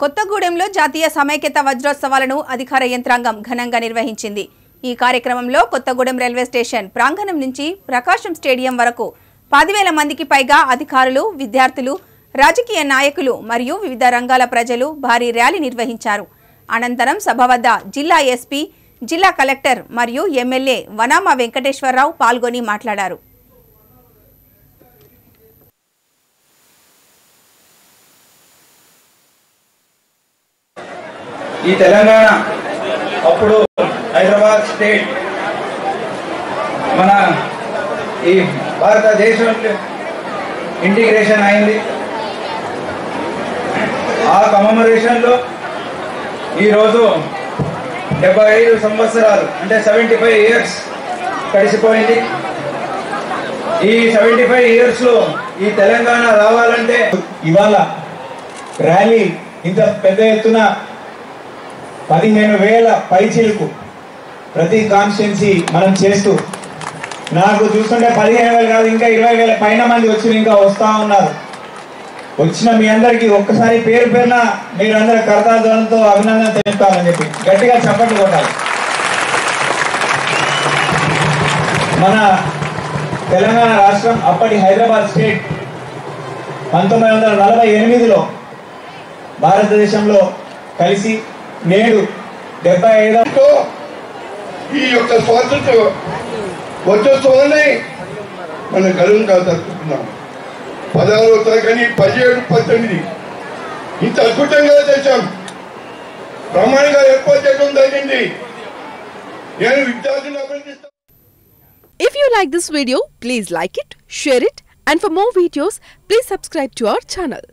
కొత్తగూడెంలో జాతీయ సమైక్యత వజ్రోత్సవాలను అధికార యంత్రాంగం ఘనంగా నిర్వహించింది. ఈ కార్యక్రమంలో కొత్తగూడెం రైల్వే స్టేషన్ ప్రాంగణం నుంచి ప్రకాశం స్టేడియం వరకు పదివేల మందికి పైగా అధికారులు విద్యార్థులు రాజకీయ నాయకులు మరియు వివిధ రంగాల ప్రజలు భారీ ర్యాలీ నిర్వహించారు. అనంతరం సభ వద్ద జిల్లా ఎస్పీ జిల్లా కలెక్టర్ మరియు ఎమ్మెల్యే వనామా వెంకటేశ్వరరావు పాల్గొని మాట్లాడారు. ఈ తెలంగాణ అప్పుడు హైదరాబాద్ స్టేట్ మన ఈ భారతదేశం ఇంటిగ్రేషన్ అయింది. ఆ కమమరేషన్లో ఈరోజు డెబ్బై ఐదు సంవత్సరాలు అంటే సెవెంటీ ఫైవ్ ఇయర్స్ కలిసిపోయింది ఈ సెవెంటీ ఫైవ్ ఇయర్స్లో ఈ తెలంగాణ రావాలంటే ఇవాళ ర్యాలీ ఇంత పెద్ద ఎత్తున పదిహేను వేల పైచీలకు ప్రతి కాన్స్టిట్యున్సీ మనం చేస్తూ నాకు చూస్తుంటే పదిహేను వేలు కాదు ఇంకా ఇరవై వేల పైన మంది వచ్చి ఇంకా వస్తూ ఉన్నారు. వచ్చిన మీ అందరికీ ఒక్కసారి పేరు పేరున మీరందరూ కర్తాధ్వనంతో అభినందన తెలుపుతామని చెప్పి గట్టిగా చప్పట్లు కొట్టాలి. మన తెలంగాణ రాష్ట్రం అప్పటి హైదరాబాద్ స్టేట్ పంతొమ్మిది వందల నలభై ఎనిమిదిలో భారతదేశంలో కలిసి నేడు డెబ్బై ఐదు తో ఈ యొక్క స్వాతంత్ర వజ్రోత్సవాన్ని మనం గర్వంగా జరుపుకుంటున్నాం. పదహారవ తరగతి పదిహేడు పద్దెనిమిది. ఇంత అద్భుతంగా చేశాం. బ్రహ్మాండంగా ఏర్పాటు చేయడం జరిగింది. నేను విద్యార్థులను అభినందిస్తాను If you like this video, please like it, share it, and for more videos, please subscribe to our channel.